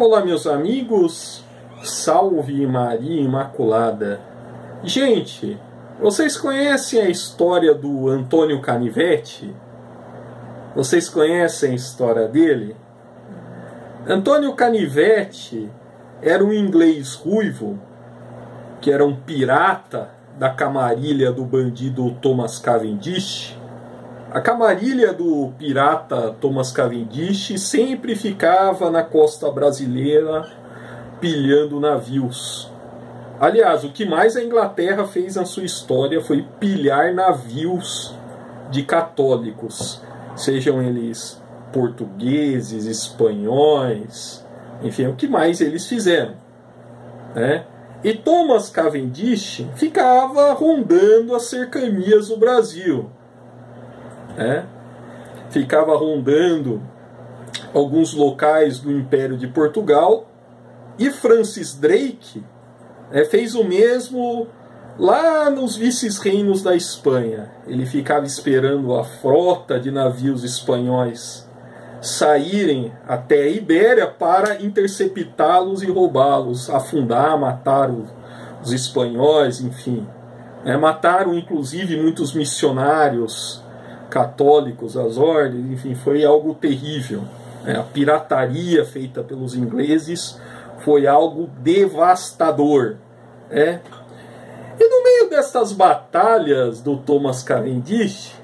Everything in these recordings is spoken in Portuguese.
Olá, meus amigos, salve Maria Imaculada. Gente, vocês conhecem a história do Antônio Canivete? Vocês conhecem a história dele? Antônio Canivete era um inglês ruivo, que era um pirata da camarilha do bandido Thomas Cavendish a camarilha do pirata Thomas Cavendish sempre ficava na costa brasileira pilhando navios. Aliás, o que mais a Inglaterra fez na sua história foi pilhar navios de católicos, sejam eles portugueses, espanhóis, enfim, o que mais eles fizeram. Né? E Thomas Cavendish ficava rondando as cercanias do Brasil né? ficava rondando alguns locais do Império de Portugal e Francis Drake né, fez o mesmo lá nos vices-reinos da Espanha. Ele ficava esperando a frota de navios espanhóis saírem até a Ibéria para interceptá-los e roubá-los, afundar, matar os espanhóis, enfim. É, mataram inclusive muitos missionários católicos, as ordens, enfim, foi algo terrível. É, a pirataria feita pelos ingleses foi algo devastador. É. E no meio destas batalhas do Thomas Cavendish,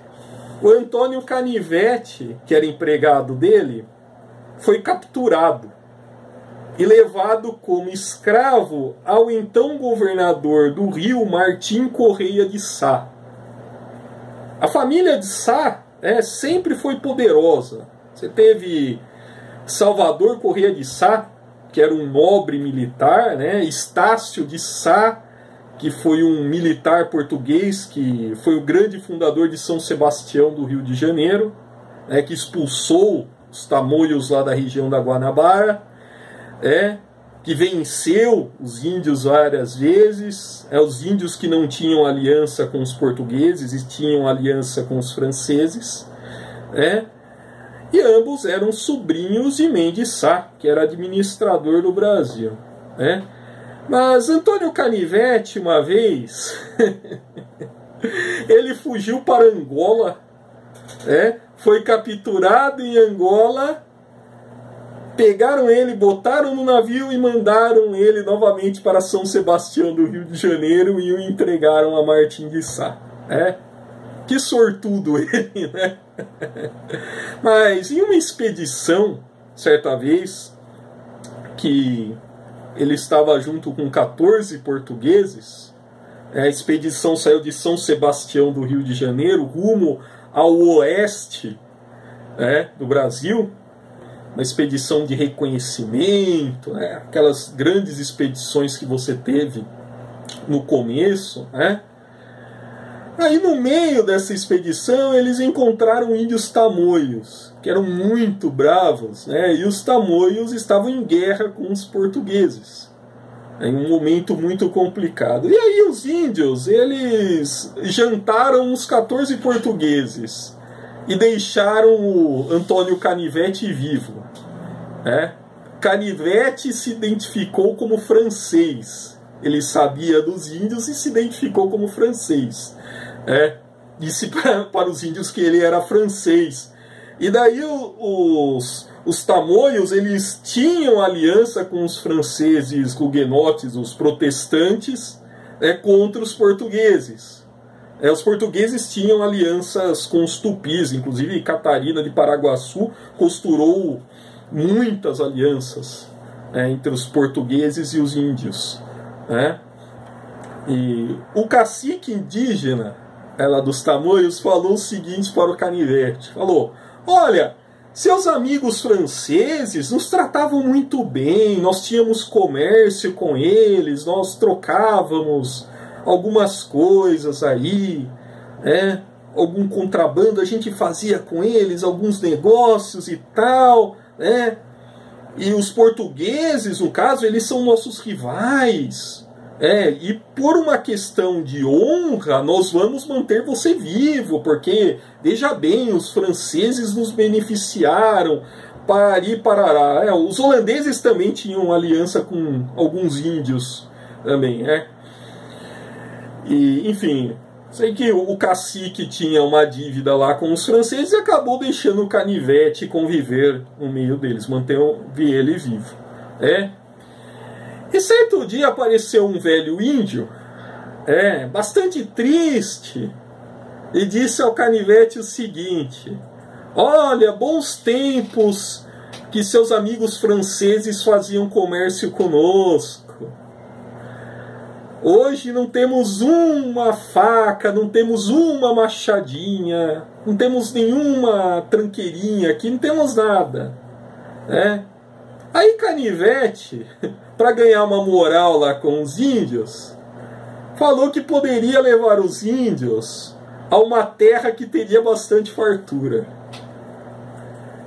o Antônio Canivete, que era empregado dele, foi capturado e levado como escravo ao então governador do Rio, Martim Correia de Sá. A família de Sá é, sempre foi poderosa. Você teve Salvador Corrêa de Sá, que era um nobre militar, né? Estácio de Sá, que foi um militar português que foi o grande fundador de São Sebastião do Rio de Janeiro, né? que expulsou os tamoios lá da região da Guanabara. É, que venceu os índios várias vezes, é os índios que não tinham aliança com os portugueses e tinham aliança com os franceses, né? E ambos eram sobrinhos de Mendes Sá, que era administrador do Brasil, né? Mas Antônio Canivete, uma vez, ele fugiu para Angola, né? foi capturado em Angola pegaram ele, botaram no navio e mandaram ele novamente para São Sebastião do Rio de Janeiro e o entregaram a Martim de Sá. É? Que sortudo ele, né? Mas em uma expedição, certa vez, que ele estava junto com 14 portugueses, é, a expedição saiu de São Sebastião do Rio de Janeiro rumo ao oeste é, do Brasil, uma expedição de reconhecimento, né? aquelas grandes expedições que você teve no começo, né? Aí no meio dessa expedição eles encontraram índios tamoios, que eram muito bravos, né? E os tamoios estavam em guerra com os portugueses. Em um momento muito complicado. E aí os índios, eles jantaram os 14 portugueses e deixaram o Antônio Canivete vivo. Né? Canivete se identificou como francês. Ele sabia dos índios e se identificou como francês. Né? Disse para, para os índios que ele era francês. E daí os, os tamoios eles tinham aliança com os franceses huguenotes, os protestantes, né, contra os portugueses. É, os portugueses tinham alianças com os tupis, inclusive Catarina de Paraguaçu costurou muitas alianças é, entre os portugueses e os índios. Né? E o cacique indígena, ela dos tamanhos, falou o seguinte para o canivete: falou, olha, seus amigos franceses nos tratavam muito bem, nós tínhamos comércio com eles, nós trocávamos algumas coisas aí, né? algum contrabando a gente fazia com eles, alguns negócios e tal, né? E os portugueses, no caso, eles são nossos rivais. É, e por uma questão de honra, nós vamos manter você vivo, porque, veja bem, os franceses nos beneficiaram Pari Parará. É, os holandeses também tinham aliança com alguns índios também, é. E, enfim, sei que o cacique tinha uma dívida lá com os franceses e acabou deixando o canivete conviver no meio deles, manter ele vivo. É. E certo dia apareceu um velho índio, é, bastante triste, e disse ao canivete o seguinte: Olha, bons tempos que seus amigos franceses faziam comércio conosco. Hoje não temos uma faca, não temos uma machadinha, não temos nenhuma tranqueirinha aqui, não temos nada. Né? Aí Canivete, para ganhar uma moral lá com os índios, falou que poderia levar os índios a uma terra que teria bastante fartura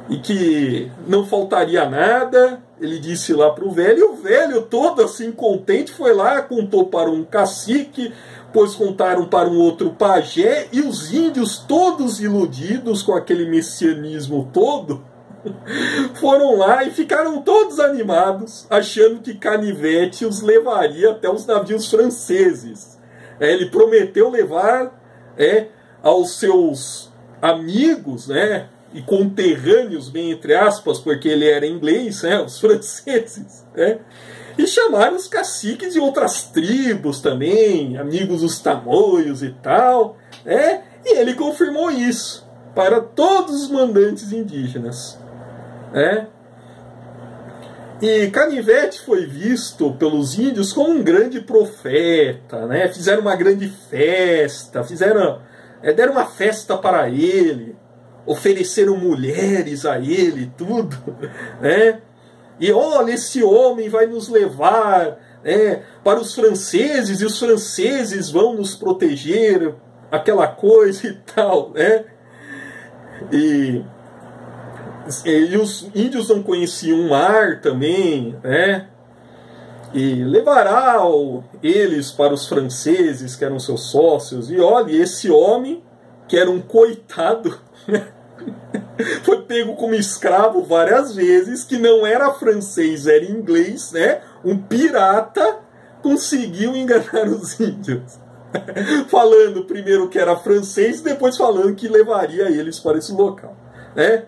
e que não faltaria nada. Ele disse lá para o velho, e o velho, todo assim contente, foi lá, contou para um cacique, pois contaram para um outro pajé, e os índios, todos iludidos com aquele messianismo todo, foram lá e ficaram todos animados, achando que Canivete os levaria até os navios franceses. É, ele prometeu levar é, aos seus amigos, né, e conterrâneos, bem entre aspas, porque ele era inglês, né, os franceses, né, e chamaram os caciques de outras tribos também, amigos dos tamoios e tal, né, e ele confirmou isso para todos os mandantes indígenas. Né? E Canivete foi visto pelos índios como um grande profeta, né? Fizeram uma grande festa, fizeram, é, deram uma festa para ele, ofereceram mulheres a ele, tudo, né? E olha, esse homem vai nos levar né, para os franceses e os franceses vão nos proteger, aquela coisa e tal, né? E e os índios não conheciam o mar também, né? E levará eles para os franceses, que eram seus sócios. E olha, esse homem, que era um coitado, foi pego como escravo várias vezes, que não era francês, era inglês, né? Um pirata conseguiu enganar os índios. falando primeiro que era francês, depois falando que levaria eles para esse local, né?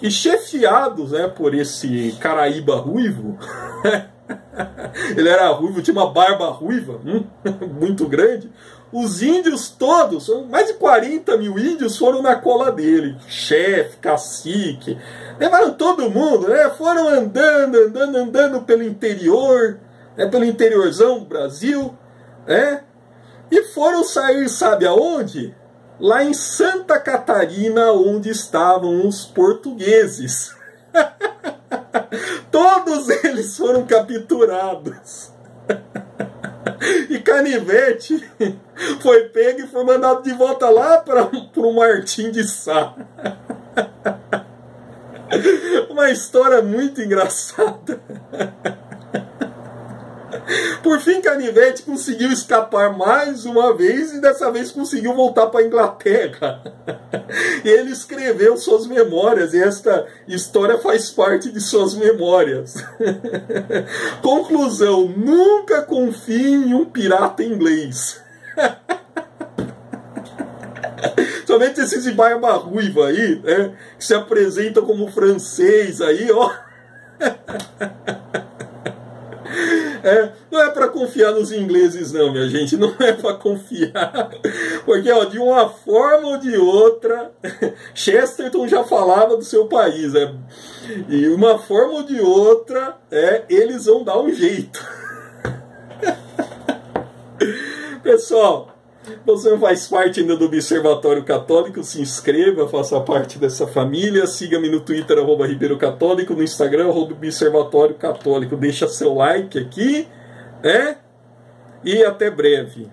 E chefiados né, por esse Caraíba ruivo, ele era ruivo, tinha uma barba ruiva, hum, muito grande. Os índios todos, mais de 40 mil índios foram na cola dele, chefe, cacique, levaram todo mundo, né? Foram andando, andando, andando pelo interior, né, pelo interiorzão do Brasil, né? E foram sair, sabe aonde? lá em Santa Catarina, onde estavam os portugueses. Todos eles foram capturados. E Canivete foi pego e foi mandado de volta lá para o Martim de Sá. Uma história muito engraçada. Por fim, Canivete conseguiu escapar mais uma vez e dessa vez conseguiu voltar para a Inglaterra. Ele escreveu suas memórias e esta história faz parte de suas memórias. Conclusão: nunca confie em um pirata inglês. Somente esses de barba ruiva aí, né, que se apresentam como francês aí, ó. É, não é para confiar nos ingleses, não, minha gente. Não é para confiar. Porque, ó, de uma forma ou de outra, Chesterton já falava do seu país. É, e uma forma ou de outra, é, eles vão dar um jeito. Pessoal, você não faz parte ainda do Observatório Católico, se inscreva, faça parte dessa família, siga-me no Twitter, arroba Ribeiro Católico, no Instagram, arroba Observatório Católico, deixa seu like aqui, né? E até breve.